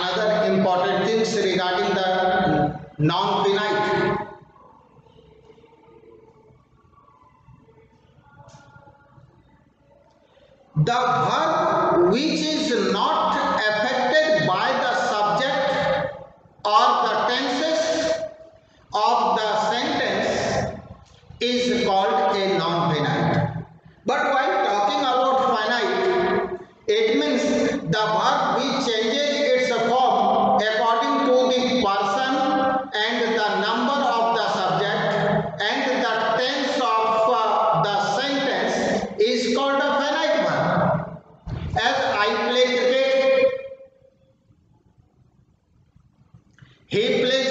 another important things regarding the non-finite the verb which is not affected by the subject or the tense He played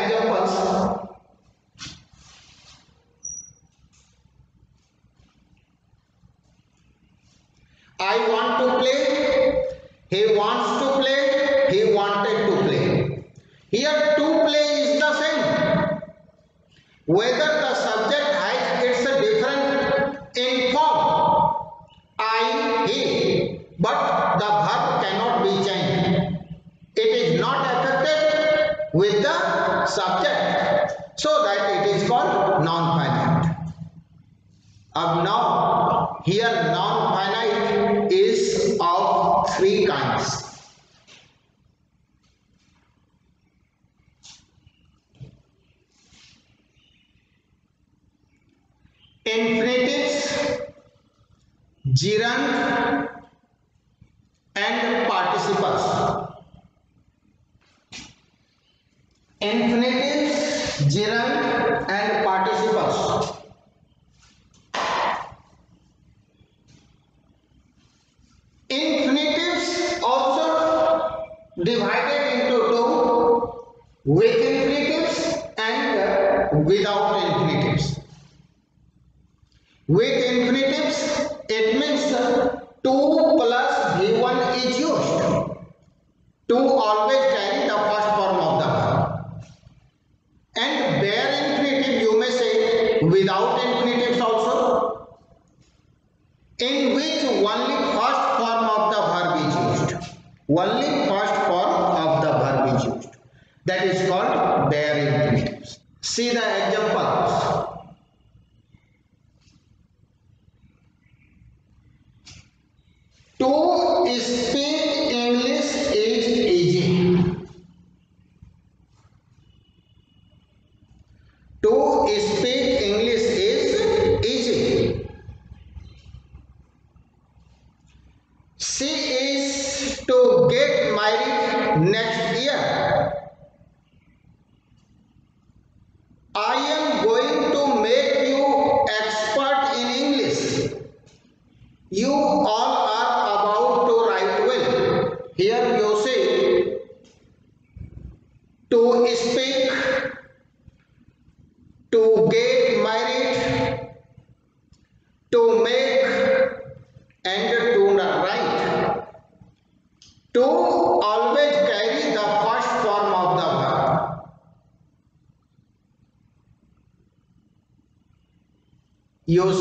examples I want to play he wants to play he wanted to play here to play is the same whether infinitive, gerund and participles. Infinitive, gerund and participles. Infinitives also divided into two, which in which only first form of the verb is used. Only first form of the verb is used. That is called bare imperatives. See the examples. Here you say to speak, to get married, to make and to write. To always carry the first form of the verb. You say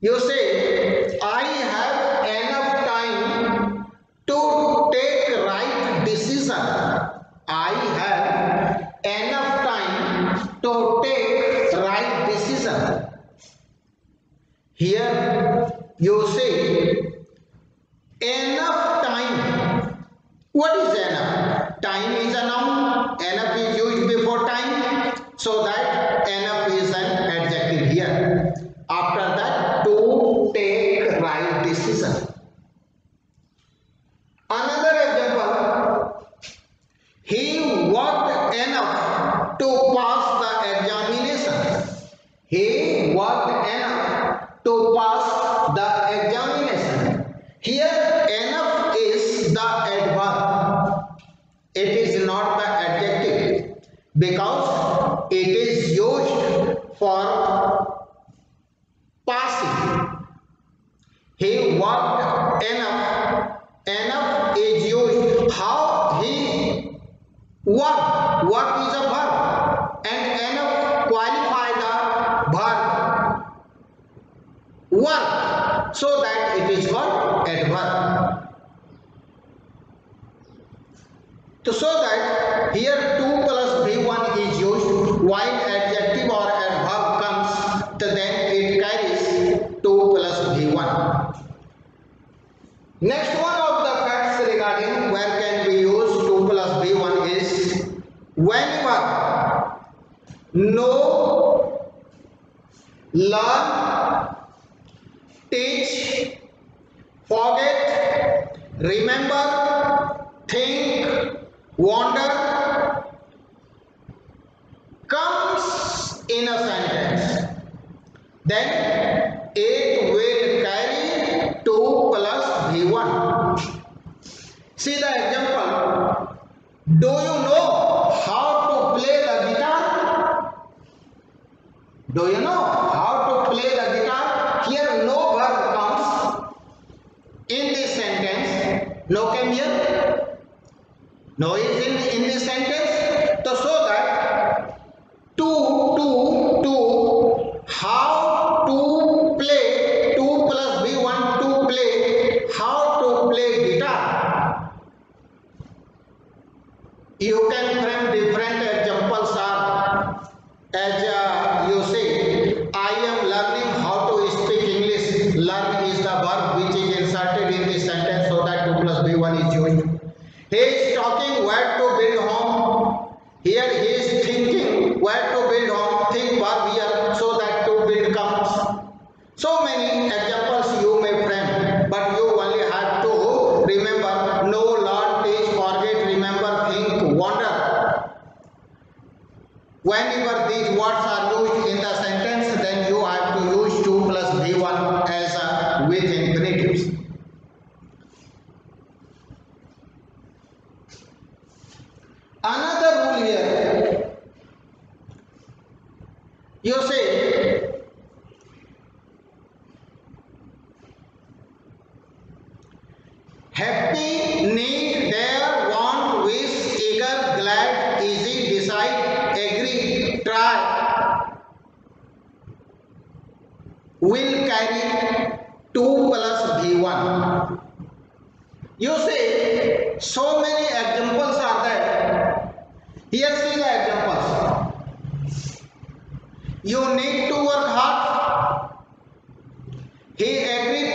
You say, I have Here enough is the adverb. It is not the adjective because it is used for passing. He worked enough. Enough is used how he worked. What is a verb and enough qualify the verb. Work. So that to show that here 2 plus V1 is used while adjective or adverb comes to then it carries 2 plus V1. Next one of the facts regarding where can we use 2 plus V1 is whenever know, learn, teach, forget, remember, think, wander comes in a sentence then it will carry 2 plus v1 see the example do you know how to play the guitar do you know how to play the guitar here no verb comes in this sentence no came here Noise in, in this sentence? whenever these words are used in the sentence then you have to use 2 plus b1 as a with infinitives another rule here you say You say so many examples are there. Here see the examples. You need to work hard. He agreed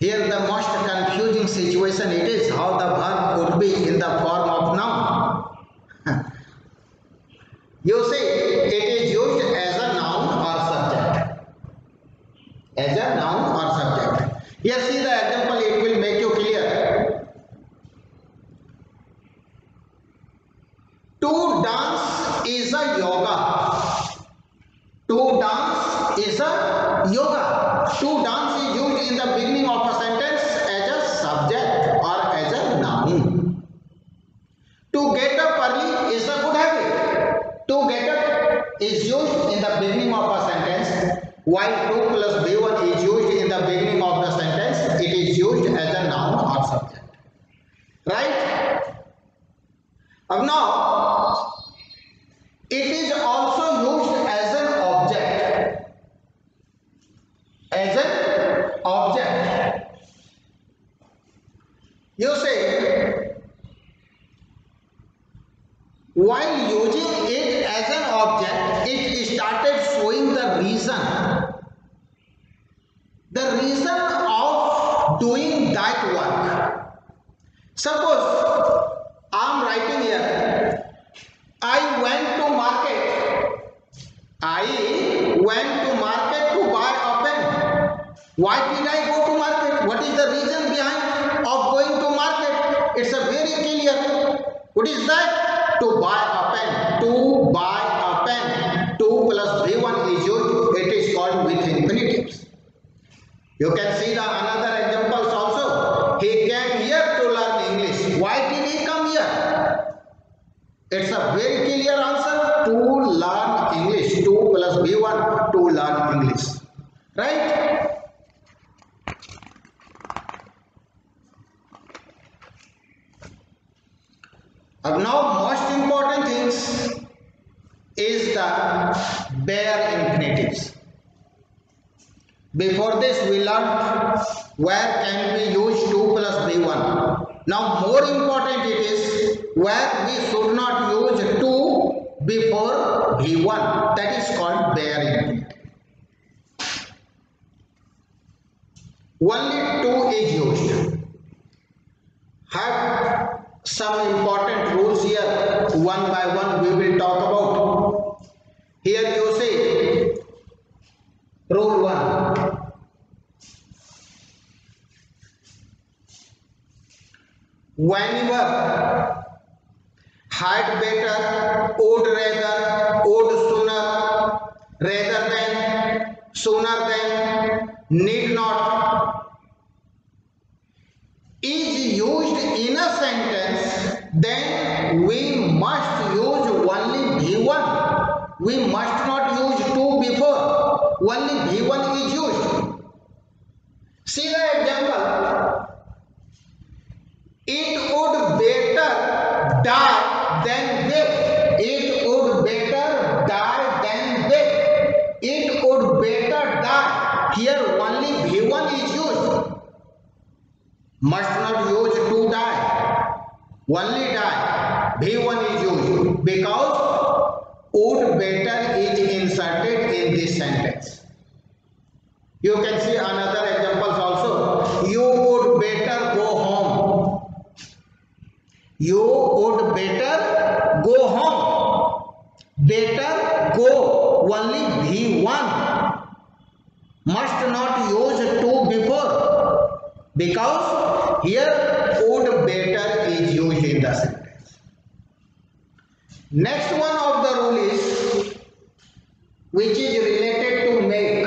Here the most confusing situation it is how the verb could be in the form of noun. you see, it is used as a noun or subject. As a noun or subject. Yes. see While to plus be they1 is used in the beginning of the sentence, it is used as a noun or subject. Right? Now, to buy a pen to buy a pen 2 plus 3 1 is used it is called with infinitives you can see the another examples also he came here to learn english why did he come here it's a very clear answer to learn english 2 plus b1 to learn english right now most important things is the bare infinitives. Before this we learned where can we use 2 plus b1. Now more important it is where we should not use 2 before b1 that is called bare infinitive. Only 2 is used. Have some important rules here one by one we will talk about here you see rule 1 whenever heart better would rather would sooner rather than sooner than need not is used in a sentence then we must use only b1 We must not use 2 before. Only b1 is used. See the example. It would better die than live It would better die than live It would better die. Here only b1 is used. Must only die be one is used because would better is inserted in this sentence. You can see another examples also. You would better go home. You would better go home. Better go only V1. Must not use two because here would better is used in the sentence. Next one of the rule is which is related to make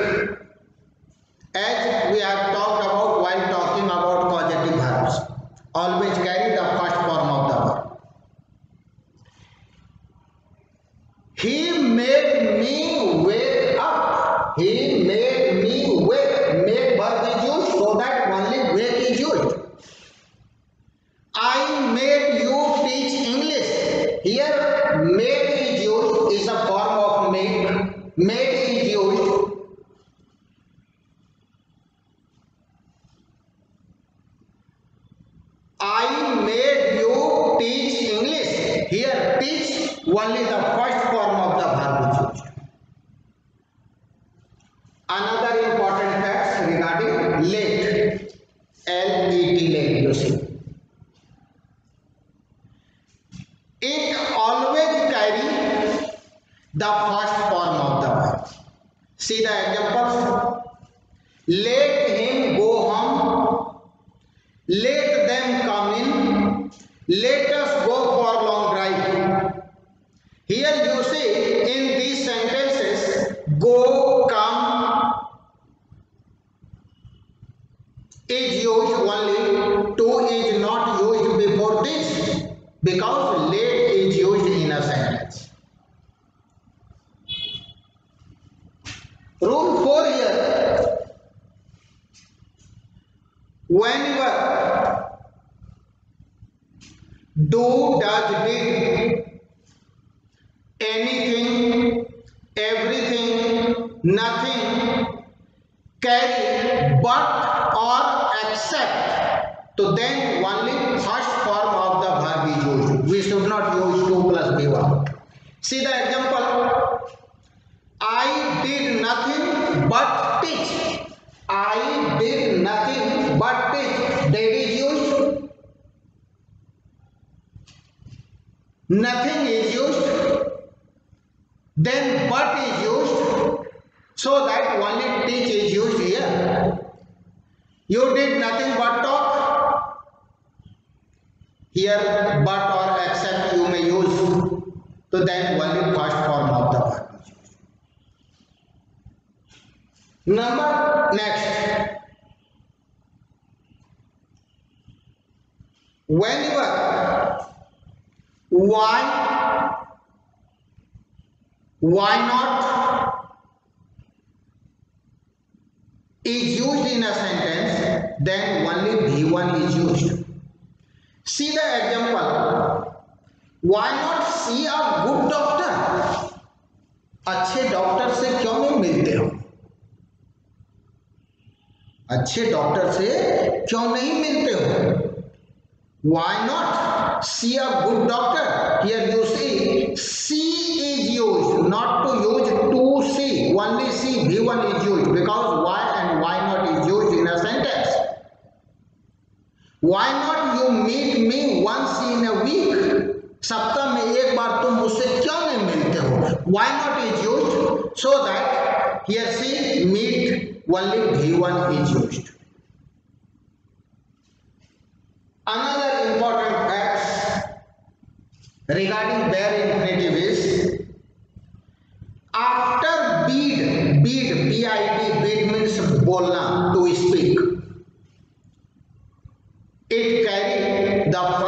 as we have talked about while talking about causative verbs always carry the first form of the verb. He made me wait teach English. Here teach only the first form of the verb is Rule 4 here. Whenever do does did anything everything nothing carry but or except to then only first form of the verb is used we should not use 2 plus b1 see the example nothing but teach. I did nothing but teach. That is used. Nothing is used. Then but is used. So that only teach is used here. You did nothing but talk. Here but or except you may use. So then only first form of the word. Number next when your why why not is use in a sentence then only V one is use see the example why not see a good doctor अच्छे doctor से क्यों नहीं मिलते हो अच्छे doctor से क्यों नहीं मिलते हो why not see a good doctor here you see see is use not to use to see only see V one is use because why and why not is use in a sentence why not you meet me once in a week सप्ताह में एक बार तुम मुझसे क्यों नहीं मिलते हो why not is use so that here see meet only V1 is used. Another important fact regarding bare infinitive is after bid, bid, B-I-D, bid means bolna, to speak. It carry the first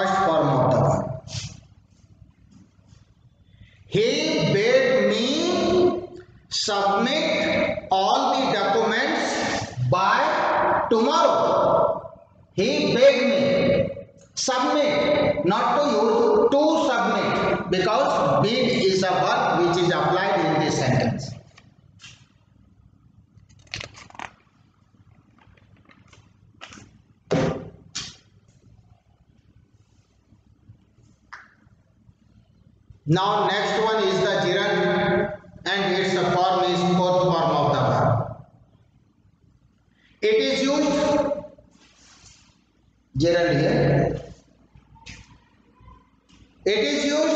Now next one is the gerund and its form is fourth form of the verb. It is used gerund here. It is used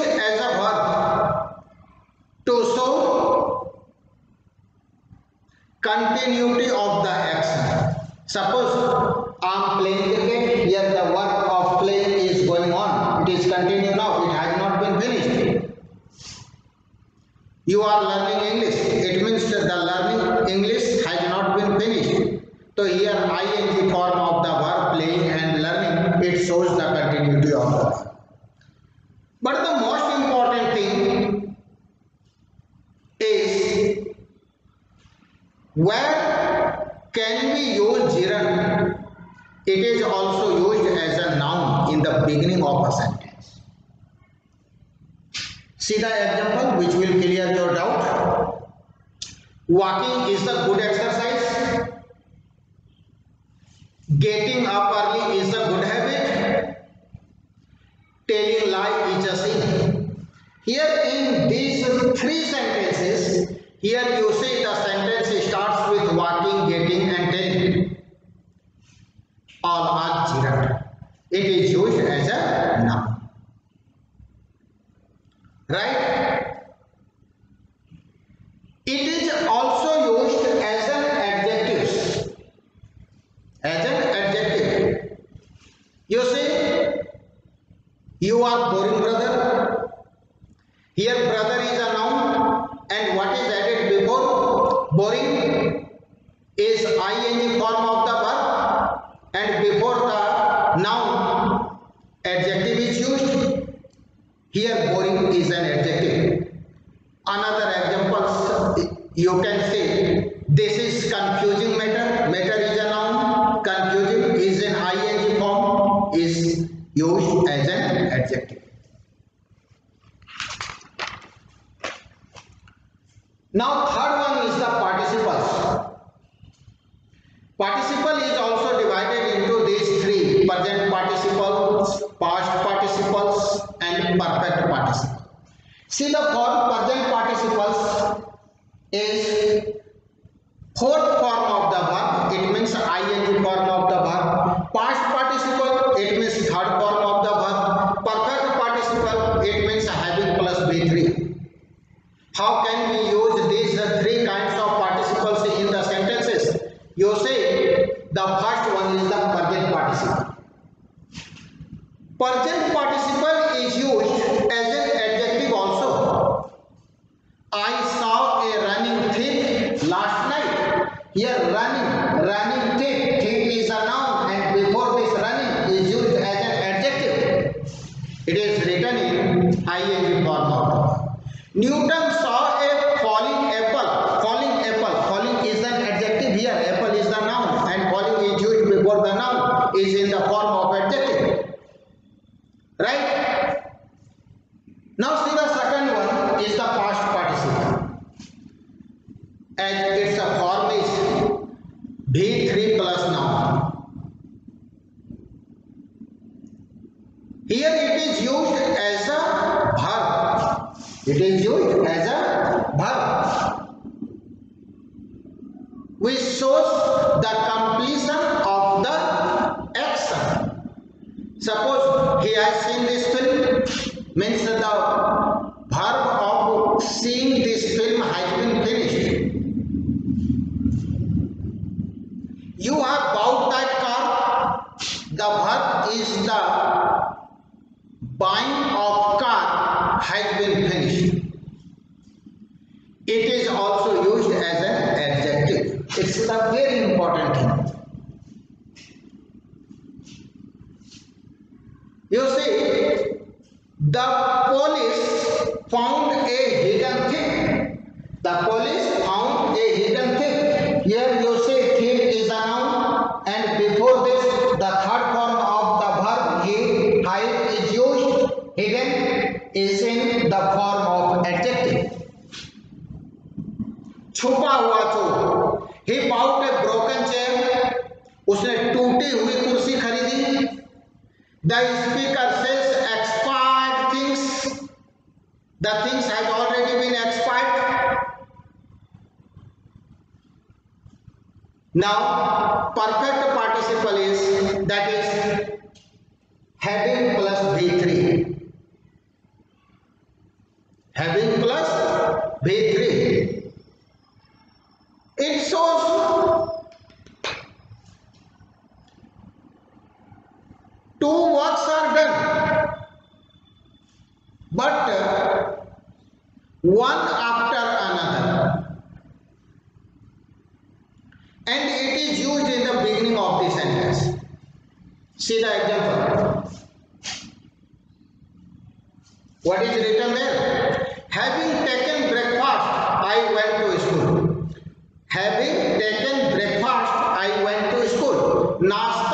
walking is a good exercise getting up early is a good habit telling lie is a sin here in these three sentences here you see the sentence starts with walking getting and telling all are zero it is used as a noun right It is also used as an adjective. As an adjective. You say, you are boring brother. Here brother is a noun and what is added before boring is ing form of the verb and before the noun adjective is used. Here boring is an adjective. another examples you can say this is confusing matter matter is a noun confusing is in ing form is used as an adjective now third See the form present participles is fourth form of the verb. It means ing form of the verb. Past participle. It means third form of the verb. Perfect participle. It means having plus b3. How can we use Now see the second one is the past participle. and its a form is B3 plus now. Here it is used as a verb. It is used as a verb. Which shows the completion of the action. Suppose he has seen mention about Now, perfect participle is that is having plus V3. Having plus V3. It shows two works are done, but one after and it is used in the beginning of the sentence. See the example. What is written there? Having taken breakfast, I went to school. Having taken breakfast, I went to school. Nasta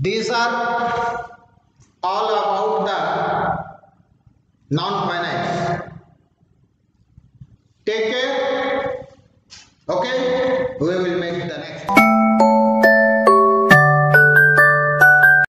these are all about the non-finite take care